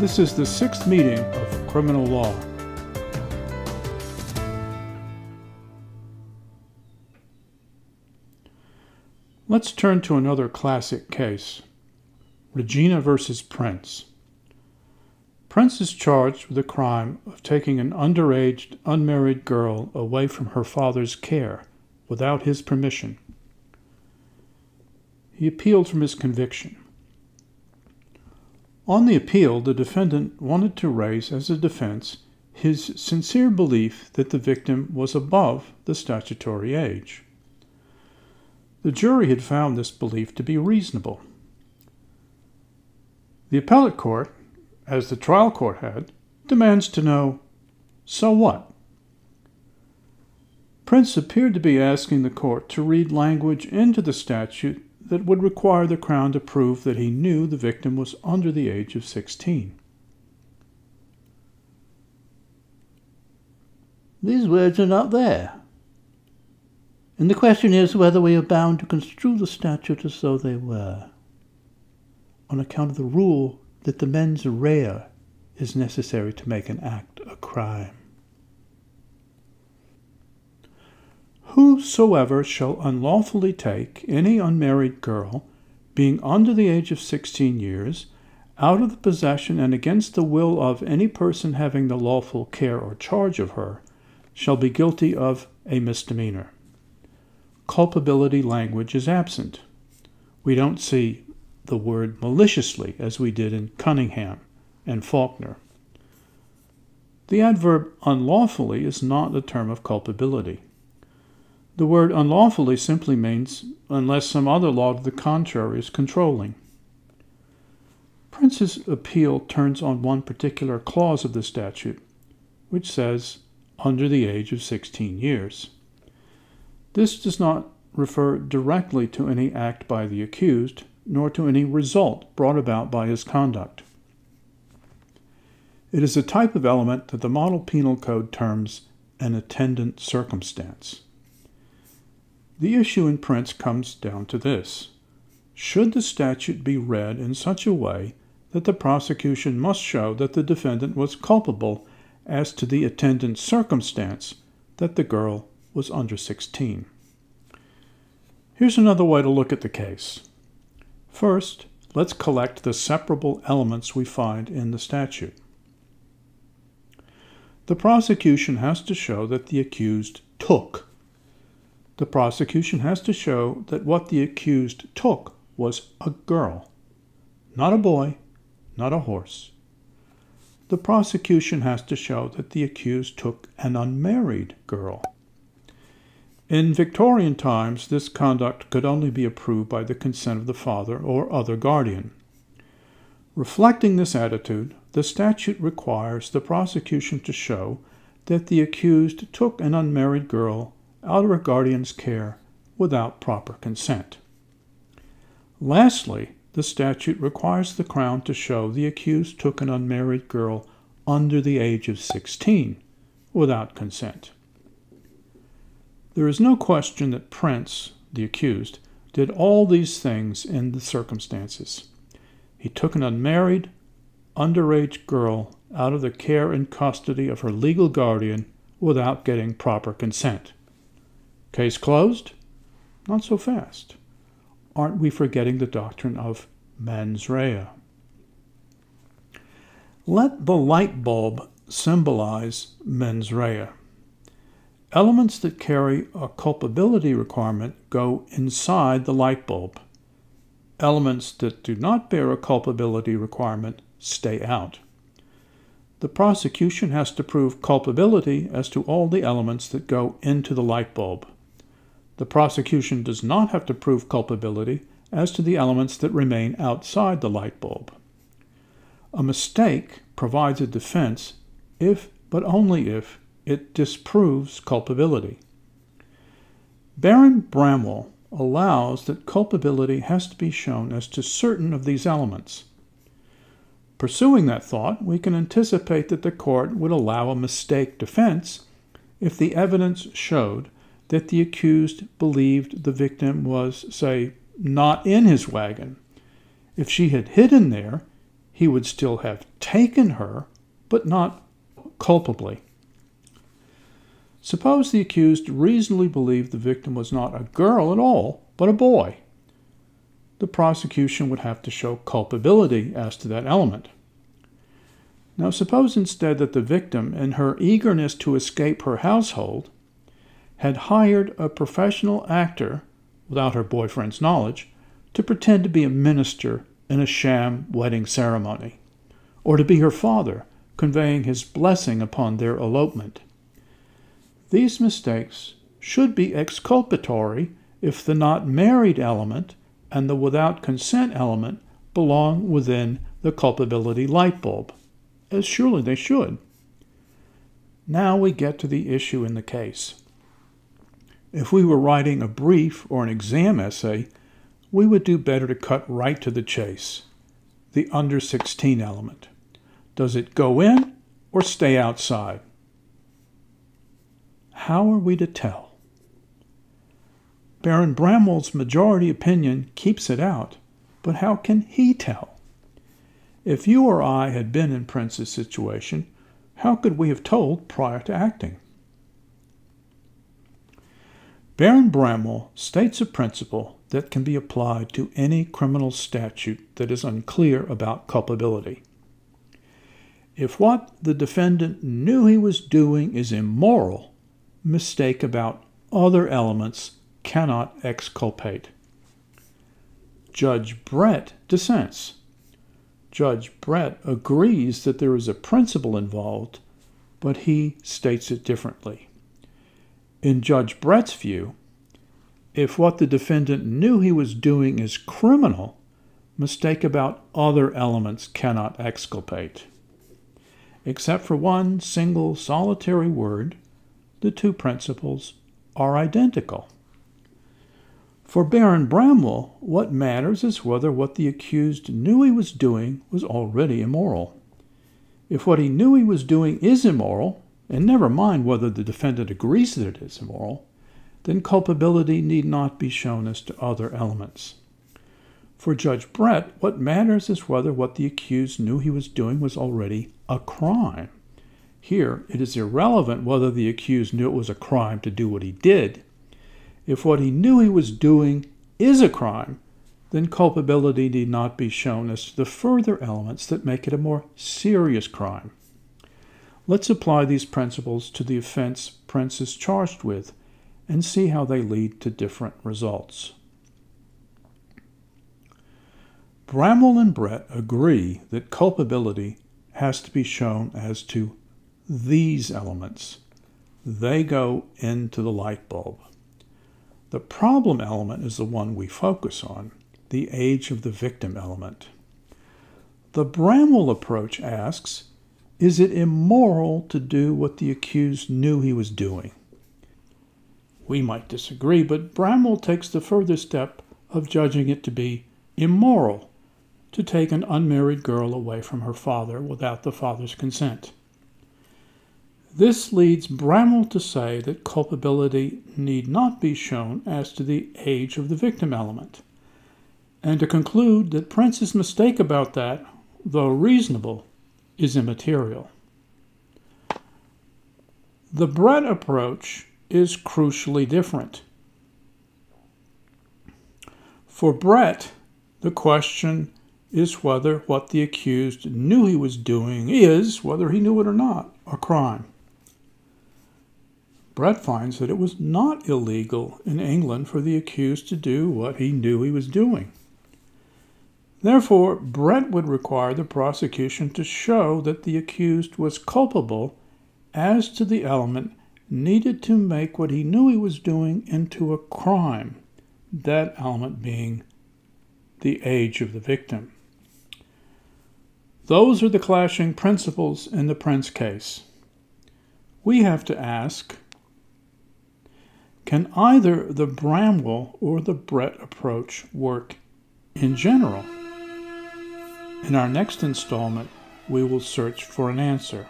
This is the sixth meeting of criminal law. Let's turn to another classic case Regina versus Prince. Prince is charged with the crime of taking an underage, unmarried girl away from her father's care without his permission. He appealed from his conviction. On the appeal, the defendant wanted to raise as a defense his sincere belief that the victim was above the statutory age. The jury had found this belief to be reasonable. The appellate court, as the trial court had, demands to know so what? Prince appeared to be asking the court to read language into the statute that would require the Crown to prove that he knew the victim was under the age of 16. These words are not there. And the question is whether we are bound to construe the statute as though they were, on account of the rule that the mens rea is necessary to make an act a crime. Whosoever shall unlawfully take any unmarried girl, being under the age of sixteen years, out of the possession and against the will of any person having the lawful care or charge of her, shall be guilty of a misdemeanor. Culpability language is absent. We don't see the word maliciously as we did in Cunningham and Faulkner. The adverb unlawfully is not a term of culpability. The word unlawfully simply means unless some other law to the contrary is controlling. Prince's appeal turns on one particular clause of the statute, which says under the age of 16 years. This does not refer directly to any act by the accused, nor to any result brought about by his conduct. It is a type of element that the Model Penal Code terms an attendant circumstance. The issue in Prince comes down to this. Should the statute be read in such a way that the prosecution must show that the defendant was culpable as to the attendant circumstance that the girl was under 16? Here's another way to look at the case. First, let's collect the separable elements we find in the statute. The prosecution has to show that the accused took the prosecution has to show that what the accused took was a girl, not a boy, not a horse. The prosecution has to show that the accused took an unmarried girl. In Victorian times, this conduct could only be approved by the consent of the father or other guardian. Reflecting this attitude, the statute requires the prosecution to show that the accused took an unmarried girl out of a guardian's care without proper consent. Lastly, the statute requires the Crown to show the accused took an unmarried girl under the age of 16 without consent. There is no question that Prince, the accused, did all these things in the circumstances. He took an unmarried, underage girl out of the care and custody of her legal guardian without getting proper consent. Case closed? Not so fast. Aren't we forgetting the doctrine of mens rea? Let the light bulb symbolize mens rea. Elements that carry a culpability requirement go inside the light bulb. Elements that do not bear a culpability requirement stay out. The prosecution has to prove culpability as to all the elements that go into the light bulb. The prosecution does not have to prove culpability as to the elements that remain outside the light bulb. A mistake provides a defense if, but only if, it disproves culpability. Baron Bramwell allows that culpability has to be shown as to certain of these elements. Pursuing that thought, we can anticipate that the court would allow a mistake defense if the evidence showed that the accused believed the victim was, say, not in his wagon. If she had hidden there, he would still have taken her, but not culpably. Suppose the accused reasonably believed the victim was not a girl at all, but a boy. The prosecution would have to show culpability as to that element. Now, suppose instead that the victim, in her eagerness to escape her household, had hired a professional actor, without her boyfriend's knowledge, to pretend to be a minister in a sham wedding ceremony, or to be her father, conveying his blessing upon their elopement. These mistakes should be exculpatory if the not married element and the without consent element belong within the culpability light bulb, as surely they should. Now we get to the issue in the case. If we were writing a brief or an exam essay, we would do better to cut right to the chase. The under 16 element. Does it go in or stay outside? How are we to tell? Baron Bramwell's majority opinion keeps it out, but how can he tell? If you or I had been in Prince's situation, how could we have told prior to acting? Baron Bramwell states a principle that can be applied to any criminal statute that is unclear about culpability. If what the defendant knew he was doing is immoral, mistake about other elements cannot exculpate. Judge Brett dissents. Judge Brett agrees that there is a principle involved, but he states it differently. In Judge Brett's view, if what the defendant knew he was doing is criminal, mistake about other elements cannot exculpate. Except for one single solitary word, the two principles are identical. For Baron Bramwell, what matters is whether what the accused knew he was doing was already immoral. If what he knew he was doing is immoral, and never mind whether the defendant agrees that it is immoral, then culpability need not be shown as to other elements. For Judge Brett, what matters is whether what the accused knew he was doing was already a crime. Here, it is irrelevant whether the accused knew it was a crime to do what he did. If what he knew he was doing is a crime, then culpability need not be shown as to the further elements that make it a more serious crime. Let's apply these principles to the offense Prince is charged with and see how they lead to different results. Bramwell and Brett agree that culpability has to be shown as to these elements. They go into the light bulb. The problem element is the one we focus on, the age of the victim element. The Bramwell approach asks Is it immoral to do what the accused knew he was doing? We might disagree, but Bramwell takes the further step of judging it to be immoral to take an unmarried girl away from her father without the father's consent. This leads Bramwell to say that culpability need not be shown as to the age of the victim element, and to conclude that Prince's mistake about that, though reasonable, is immaterial. The Brett approach is crucially different. For Brett, the question is whether what the accused knew he was doing is, whether he knew it or not, a crime. Brett finds that it was not illegal in England for the accused to do what he knew he was doing. Therefore, Brett would require the prosecution to show that the accused was culpable as to the element needed to make what he knew he was doing into a crime, that element being the age of the victim. Those are the clashing principles in the Prince case. We have to ask can either the Bramwell or the Brett approach work in general? In our next installment, we will search for an answer.